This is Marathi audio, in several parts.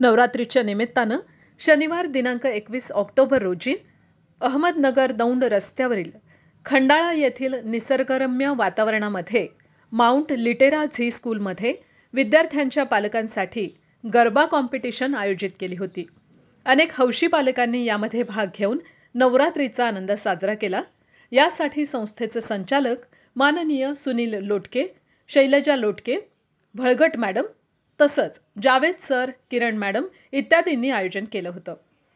नवरात्रीच्या निमित्तानं शनिवार दिनांक एकवीस ऑक्टोबर रोजी अहमदनगर दौंड रस्त्यावरील खंडाळा येथील निसर्गरम्य वातावरणामध्ये माउंट लिटेरा झी स्कूलमध्ये विद्यार्थ्यांच्या पालकांसाठी गरबा कॉम्पिटिशन आयोजित केली होती. अनेक हौशी पालकांनी यामध्ये भाग घेऊन नवरात्रीचा आनंद साजरा केला. यासाठी संस्थेचे संचालक माननीय सुनील लोटके शैलजा लोटके भळगट मॅडम तसंच जावेद सर किरण मॅडम इत्यादींनी आयोजन केलं होतं.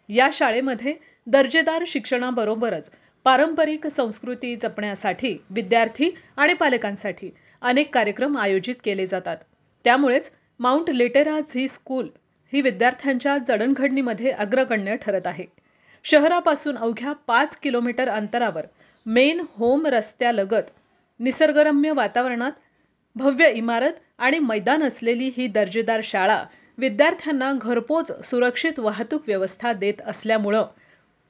या शाळेमध्ये दर्जेदार शिक्षणाबरोबरच पारंपरिक संस्कृती जपण्यासाठी विद्यार्थी आणि पालकांसाठी अनेक कार्यक्रम आयोजित केले जातात. त्यामुळेच माउंट लिटेरा झी स्कूल ही विद्यार्थ्यांच्या जडणघडणीमध्ये अग्रगण्य ठरत आहे. शहरापासून अवघ्या पाच किलोमीटर अंतरावर मेन होम रस्त्यालगत निसर्गरम्य वातावरणात भव्य इमारत आणि मैदान असलेली ही दर्जेदार शाळा विद्यार्थ्यांना घरपोच सुरक्षित वाहतूक व्यवस्था देत असल्यामुळं.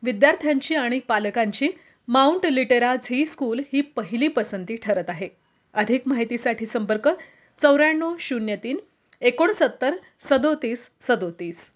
विद्यार्थ्यांची आणि पालकांची माउंट लिटेरा झी स्कूल ही पहिली पसंती ठरत आहे. अधिक माहितीसाठी संपर्क चौऱ्याण्णव शून्य तीन एकोणसत्तर सदोतीस सदोतीस.